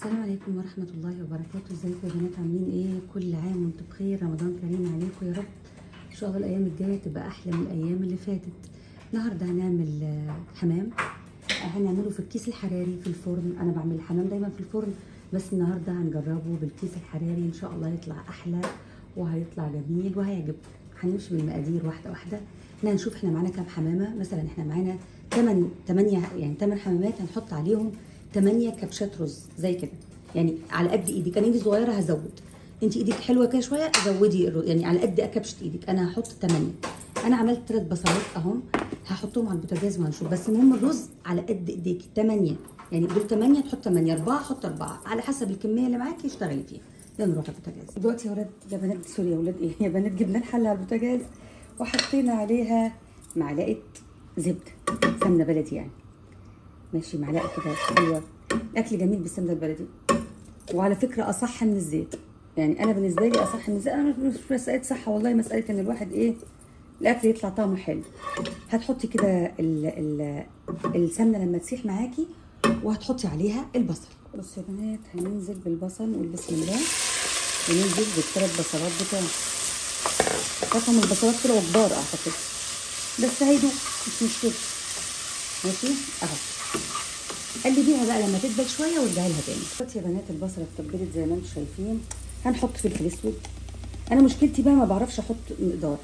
السلام عليكم ورحمة الله وبركاته. ازيكم يا بنات عاملين إيه؟ كل عام وأنتم بخير. رمضان كريم عليكم يا رب. ان شاء الله الأيام الجاية تبقى أحلى من الأيام اللي فاتت. النهاردة هنعمل آه، حمام. هنعمله في الكيس الحراري في الفرن. أنا بعمل الحمام دايما في الفرن بس النهاردة هنجربه بالكيس الحراري. إن شاء الله يطلع أحلى وهيطلع جميل وهيعجبكم هنمشي بالمقادير واحدة واحدة. إحنا هنشوف إحنا معانا كام حمامة. مثلا إحنا معانا 8 8 يعني 8 حمامات هنحط عليهم 8 كبشات رز زي كده. يعني على قد إيدك. أنا إيدي صغيرة هزود. أنت إيدك حلوة كده شوية زودي يعني على قد كبشه إيدك. أنا هحط 8 أنا عملت ثلاث بصلات اهم هحطهم على البوتاجاز وهنشوف. بس المهم الرز على قد ايديك 8 يعني دول 8 تحط 8 4 حط 4 على حسب الكمية اللي معاكي اشتغلي فيها. يلا نروح البوتاجاز. دلوقتي يا ولاد يا بنات sorry يا ولاد إيه يا بنات جبنا الحلة على البوتاجاز وحطينا عليها معلقة زبدة. سمنة بلدي يعني. ماشي معلقة كده حلوة. اكل جميل بالسمنة البلدي. وعلى فكرة أصح من الزيت. يعني أنا بالنسبة لي أصح من الزيت. أنا مش مسألة صحة والله مسألة إن الواحد إيه الأكل يطلع طعمه حلو. هتحطي كده ال- ال- السمنة لما تسيح معاكي وهتحطي عليها البصل. بصوا يا بنات هننزل بالبصل نقول بسم الله. وننزل بالثلاث بصلات بتوعنا رقم البصلات طلعوا كبار أعتقد. بس هيدوق مش مشكلة. ماشي؟ أهو. قلبيها بقى لما تدبل شوية وارجعي لها تاني. دلوقتي يا بنات البصلة اتبلت زي ما أنتم شايفين. هنحط فلفل اسود أنا مشكلتي بقى ما بعرفش أحط مقدار.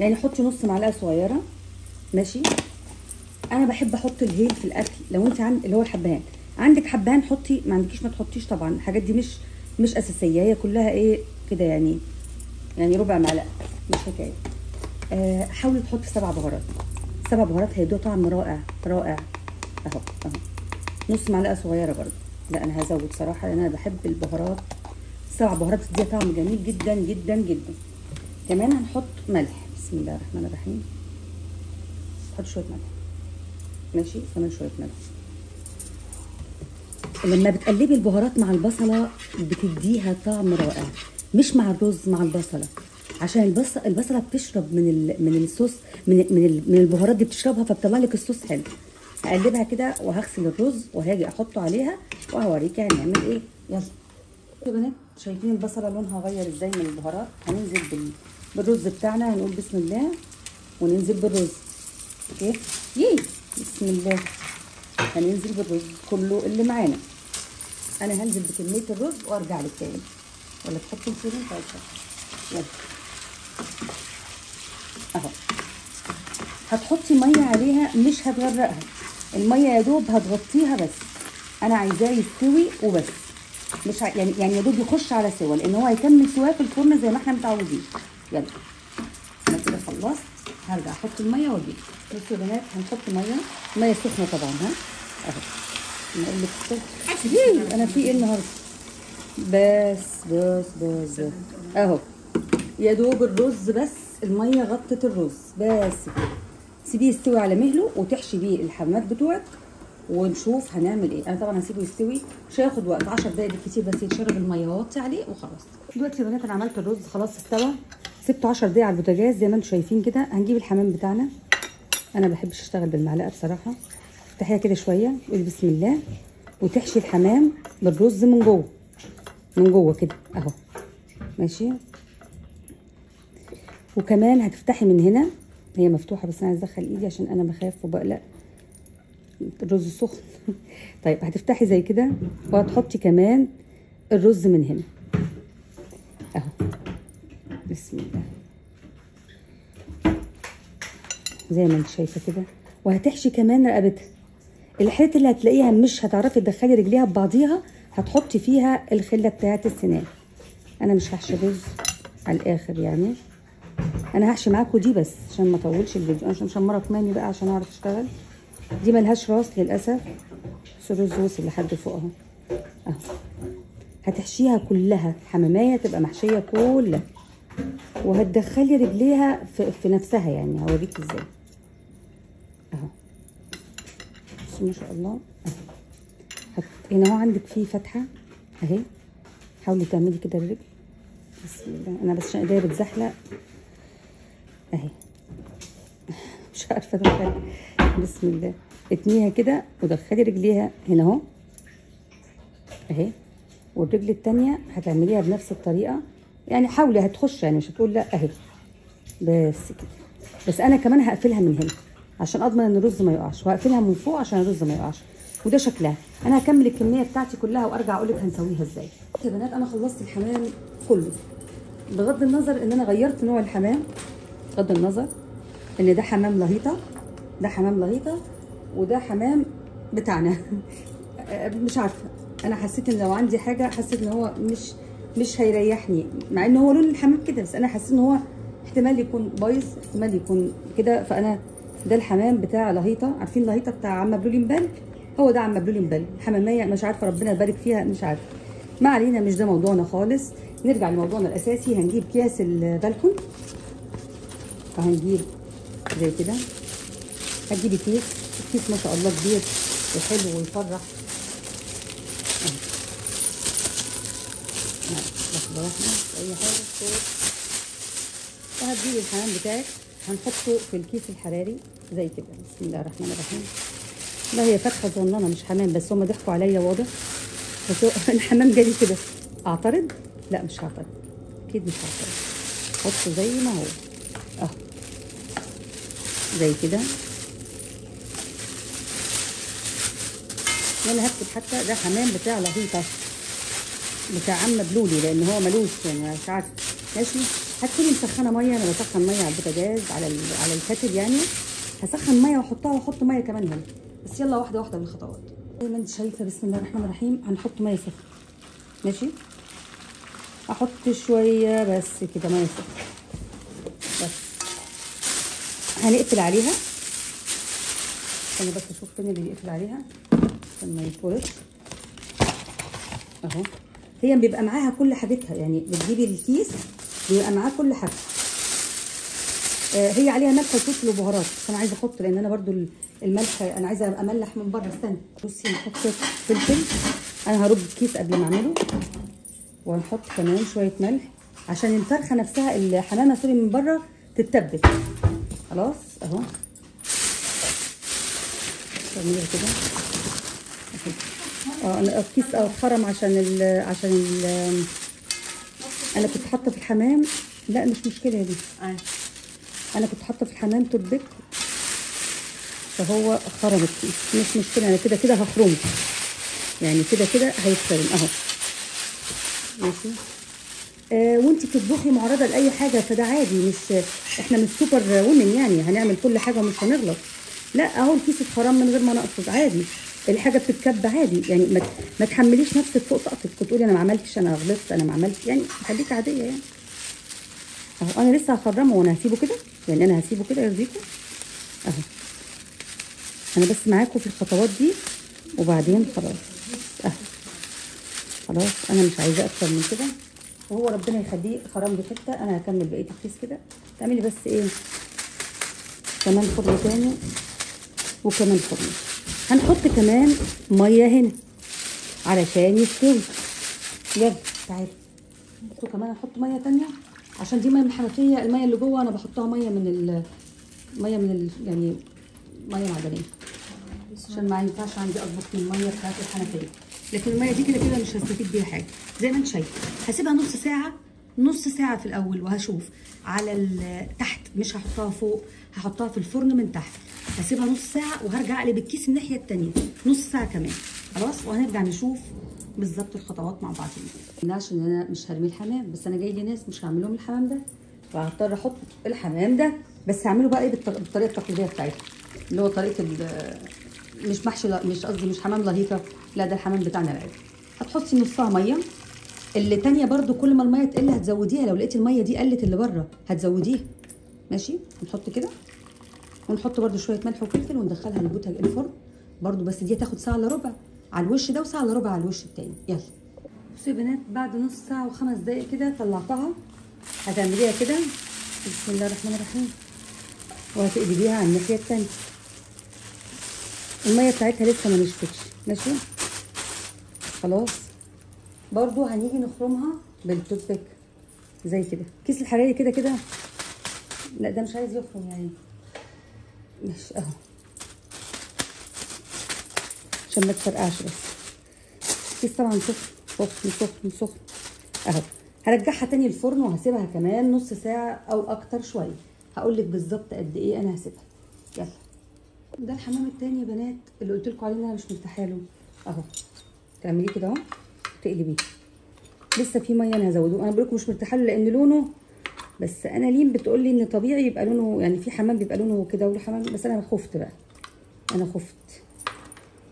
يعني حطي نص معلقة صغيرة. ماشي؟ أنا بحب أحط الهيل في الأكل. لو انت عند اللي هو الحبهان. عندك حبهان حطي ما عندكيش ما تحطيش طبعا. الحاجات دي مش مش أساسية. هي كلها إيه كده يعني. يعني ربع معلقة. مش حكاية. آه حاولي تحطي سبع بهارات. سبع بهارات هيدوها طعم رائع رائع. أهو أهو. نص معلقة صغيرة برضو لا أنا هزود صراحة لأن أنا بحب البهارات. سبع بهارات بتديها طعم جميل جدا جدا جدا. كمان هنحط ملح. بسم الله الرحمن الرحيم. نحط شوية ملح. ماشي؟ كمان شوية ملح. لما بتقلبي البهارات مع البصلة بتديها طعم رائع. مش مع الرز مع البصلة. عشان البص البصلة بتشرب من. من الصوص من. من البهارات دي بتشربها فبتطلع لك الصوص حلو. هقلبها كده وهغسل الرز وهاجي أحطه عليها وهوريكي هنعمل إيه. يلا. يا بنات شايفين البصلة لونها غير إزاي من البهارات؟ هننزل بال... بالرز بتاعنا هنقول بسم الله وننزل بالرز. أوكي؟ يي! بسم الله. هننزل بالرز كله اللي معانا. أنا هنزل بكمية الرز وأرجع لك تاني. ولا تحطي الفرن؟ طيب. يلا. أهو. هتحطي مية عليها مش هتغرقها. المية يا دوب هتغطيها بس. أنا عايزاه يستوي وبس. مش ع... يعني يعني يا دوب يخش على سوا لأن هو هيكمل سواه في الفرن زي ما إحنا متعودين. يلا. أنا كده خلصت. هرجع أحط المية واجي بصوا يا بنات هنحط مية. ميه سخنه طبعا ها؟ أهو. نقول لك إيه، أنا في إيه النهارده؟ بس بس بس بس. أهو. يا دوب الرز بس. المية غطت الرز. بس كده. سيبيه يستوي على مهله وتحشي بيه الحمات بتوعك ونشوف هنعمل إيه. أنا طبعا هسيبه يستوي مش هياخد وقت. 10 دقايق بالكتير بس يتشرب الميه واوطي عليه وخلاص. دلوقتي يا بنات أنا عملت الرز خلاص استوى. سبته 10 دقايق على البوتاجاز زي ما أنتم شايفين كده. هنجيب الحمام بتاعنا. أنا ما بحبش أشتغل بالمعلقة بصراحة. افتحيها كده شوية قولي بسم الله. وتحشي الحمام بالرز من جوه. من جوه كده أهو. ماشي؟ وكمان هتفتحي من هنا. هي مفتوحة بس أنا عايزة أدخل إيدي عشان أنا بخاف وبقلق. الرز سخن. طيب هتفتحي زي كده وهتحطي كمان الرز من هنا. أهو. بسم الله. زي ما أنت شايفة كده. وهتحشي كمان رقبتها. الحته اللي هتلاقيها مش هتعرفي تدخلي رجليها ببعضيها هتحطي فيها الخلة بتاعة السنان. أنا مش هحشي رز على الآخر يعني. أنا هحشي معاكم دي بس عشان ما اطولش الفيديو. أنا مش مشمرة كماني بقى عشان أعرف أشتغل. دي ملهاش راس للأسف. بس الرز وصل لحد فوق أهو. أهو. هتحشيها كلها حمامية تبقى محشية كلها. وهتدخلي رجليها في, في نفسها يعني هوريك إزاي. أهو. بس ما شاء الله. أهو. هنا أهو عندك فيه فتحة. أهي. حاولي تعملي كده الرجل بسم الله. أنا بس عشان إيديا بتزحلق. أهي. مش عارفة ادخل بسم الله. اتنيها كده ودخلي رجليها هنا أهو. أهي. والرجل التانية هتعمليها بنفس الطريقة. يعني حاولي هتخش يعني مش هتقول لا. أهي. بس كده. بس أنا كمان هقفلها من هنا عشان أضمن إن الرز ما يقعش. وهقفلها من فوق عشان الرز ما يقعش. وده شكلها. أنا هكمل الكمية بتاعتي كلها وأرجع أقول لك هنسويها إزاي. يا بنات أنا خلصت الحمام كله. بغض النظر إن أنا غيرت نوع الحمام بغض النظر إن ده حمام لهيطه ده حمام لهيطه وده حمام بتاعنا. مش عارفة. أنا حسيت إن لو عندي حاجة حسيت إن هو مش مش هيريحني مع إن هو لون الحمام كده بس أنا حسيت إن هو احتمال يكون بايظ احتمال يكون كده. فأنا ده الحمام بتاع لهيطه عارفين لهيطه بتاع عم بلولي مبال هو ده عم بلولي مبال حمامية مش عارفة ربنا يبارك فيها مش عارفة. ما علينا مش ده موضوعنا خالص. نرجع لموضوعنا الأساسي. هنجيب اكياس البالكون فهنجيب زي كده. هتجيبي كيس الكيس ما شاء الله كبير وحلو ويفرح. واحدة اي حاجة صوت وهتجيبي الحمام بتاعك. هنحطه في الكيس الحراري زي كده. بسم الله الرحمن الرحيم. لا هي فتحه صغننة مش حمام بس هم ضحكوا عليا واضح. بس الحمام جالي كده. أعترض؟ لا مش هعترض. أكيد مش هعترض. حطه زي ما هو. زي كده. وأنا هكتب حتى ده حمام بتاع لهيطة بتاع عم بلولي لأن هو ملوش يعني مش عارفه ماشي؟ هتكوني مسخنة مية أنا بسخن مية على البوتاجاز على. على الكاتل يعني. هسخن مية وأحطها وأحط مية كمان هنا. بس يلا واحدة واحدة بالخطوات زي ما أنت شايفة بسم الله الرحمن الرحيم. هنحط مية سخنة. ماشي؟ أحط شوية بس كده مية سخنة بس هنقفل عليها. أنا بس أشوف فين اللي يقفل عليها. عشان ما يفرش. أهو. هي بيبقى معاها كل حاجتها. يعني بتجيبي الكيس بيبقى معاه كل حاجة. آه هي عليها ملح وفلفل وبهارات. أنا عايزة أحط لأن أنا برضو الملح أنا عايزة املح من بره. استنى بصي نحط فلفل أنا هرد الكيس قبل ما أعمله. وهنحط كمان شوية ملح. عشان الفرخة نفسها الحمامة sorry من بره تتبل. خلاص أهو. تعمليها كده. آه أنا الكيس اتخرم عشان ال عشان ال أنا كنت حاطة في الحمام. لا مش مشكلة دي. أنا كنت حاطة في الحمام توبك فهو خرم الكيس مش مشكلة أنا كده كده هخرمه. يعني كده كده هيتخرم. أهو. ماشي. وانت بتطبخي معرضة لأي حاجة فده عادي مش إحنا مش سوبر وومن يعني هنعمل كل حاجة ومش هنغلط. لا أهو الكيس اتخرم من غير ما نقصد عادي. الحاجة بتتكب عادي يعني ما ما تحمليش نفسك فوق طاقتك تقولي أنا ما عملتش أنا غلطت أنا ما عملتش يعني خليكي عادية يعني. أهو أنا لسه هخرمه وأنا هسيبه كده يعني أنا هسيبه كده يرضيكم. أهو. أنا بس معاكم في الخطوات دي وبعدين خلاص. أهو. خلاص أنا مش عايزة أكتر من كده. وهو ربنا يخليه خرم حتة أنا هكمل بقية الكيس كده. تعملي بس إيه؟ كمان فرن تاني وكمان فرن هنحط كمان مية هنا علشان يستوي. يلا تعالي. بصوا كمان هنحط مية تانية عشان دي مية من الحنفيه المية اللي جوه أنا بحطها مية من ال مية من ال يعني مية معدنية. عشان ما ينفعش عندي أطبخ في الميه بتاعت الحنفية. لكن المية دي كده كده مش هستفيد بيها حاجة. زي ما انت شايفه هسيبها نص ساعة نص ساعة في الأول وهشوف. على تحت مش هحطها فوق. هحطها في الفرن من تحت. هسيبها نص ساعة وهرجع أقلب الكيس الناحية التانية. نص ساعة كمان. خلاص؟ وهنرجع نشوف بالظبط الخطوات مع بعضين عشان أنا مش هرمي الحمام بس أنا جاي لي ناس مش هعمل لهم الحمام ده. فهضطر أحط الحمام ده. بس هعمله بقى إيه بالطريقة التقليدية بتاعتي اللي هو طريقة مش محشي مش قصدي مش حمام لهيطه لا ده الحمام بتاعنا العادي. هتحطي نصها مية. اللي تانية برضو كل ما المية تقل هتزوديها. لو لقيتي المية دي قلت اللي بره هتزوديها. ماشي؟ نحط كده. ونحط برضو شوية ملح وفلفل وندخلها البوتاج الفرن. برضو بس دي هتاخد ساعة إلا ربع على الوش ده وساعة إلا ربع على الوش التاني. يلا. بصوا يا بنات بعد نص ساعة وخمس دقايق كده طلعتها. هتعمليها كده. بسم الله الرحمن الرحيم. وهتقلبيها على الناحية التانية. المية بتاعتها لسه ما نشفتش. ماشي؟ خلاص. برضو هنيجي نخرمها بالتوت بيك زي كده. كيس الحراري كده كده. لا ده مش عايز يخرم يعني. مش اهو. عشان ما تفرقعش بس. الكيس طبعا سخن سخن سخن سخن. اهو. هرجعها تاني الفرن وهسيبها كمان نص ساعة أو أكتر شوية. هقول لك بالظبط قد إيه أنا هسيبها. يلا. ده الحمام التاني يا بنات اللي قلت لكم عليه إن أنا مش مرتاحة له. أهو. تعمليه كده أهو. تقلبيه. لسه في مية أنا هزوده. أنا بقول لكم مش مرتاحة له لأن لونه بس أنا لين بتقول لي إن طبيعي يبقى لونه يعني في حمام بيبقى لونه كده وله حمام بس أنا خفت بقى. أنا خفت.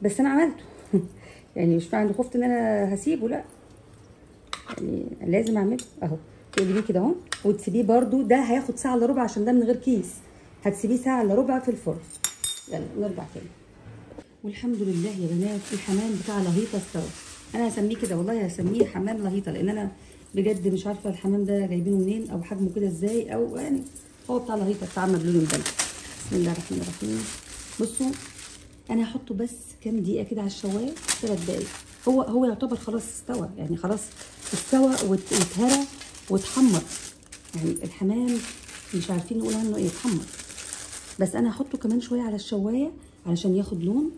بس أنا عملته. يعني مش معنى خفت إن أنا هسيبه لأ. يعني لازم أعمله. أهو. تقلبيه كده أهو. وتسيبيه برده ده هياخد ساعة إلا ربع عشان ده من غير كيس. هتسيبيه ساعة إلا ربع في الفرن. يلا نرجع تاني. والحمد لله يا بنات الحمام بتاع لهيطه استوى. أنا هسميه كده والله هسميه حمام لهيطه لأن أنا بجد مش عارفة الحمام ده جايبينه منين أو حجمه كده إزاي أو يعني هو بتاع لهيطه بتاع مبلول البلد بسم الله الرحمن الرحيم. بصوا أنا هحطه بس كام دقيقة كده على الشواية ثلاث دقايق. هو هو يعتبر خلاص استوى يعني خلاص استوى واتهرى واتحمر. يعني الحمام مش عارفين نقول عنه إيه اتحمر. بس أنا هحطه كمان شوية على الشواية علشان ياخد لون.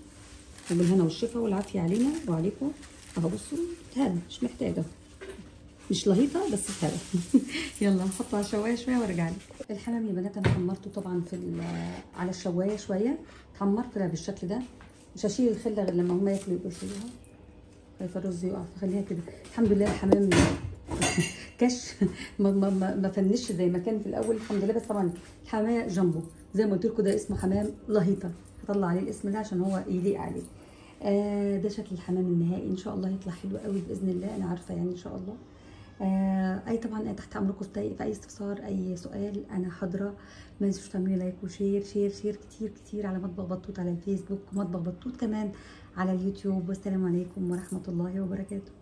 وبالهنا والشفا والعافية علينا وعليكم. أهو بصوا اتهرى مش محتاجة. مش لهيطة بس اتهرى يلا نحطه على الشواية شوية وأرجع لك. الحمام يا بنات أنا حمرته طبعا في على الشواية شوية. اتحمر طلع بالشكل ده. مش هشيل الخلة غير لما هما ياكلوا يبقوا يشيلوها. خايفة الرز يقع فخليها كده. الحمد لله الحمام كش. ما, ما, ما, ما فنش زي ما كان في الأول. الحمد لله بس طبعا الحمام جنبه. زي ما قلت لكم ده اسمه حمام لهيطة. هطلع عليه الاسم ده عشان هو يليق عليه. آه ده شكل الحمام النهائي. إن شاء الله هيطلع حلو قوي بإذن الله. أنا عارفة يعني إن شاء الله. آه أي طبعا تحت أمركم في اي استفسار أي سؤال أنا حاضرة. ما تنسوش تعملوا like و share share share كتير كتير على مطبخ بطوط على الفيسبوك ومطبخ بطوط كمان على اليوتيوب. والسلام عليكم ورحمة الله وبركاته.